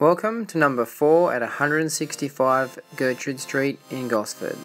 Welcome to number 4 at 165 Gertrude Street in Gosford.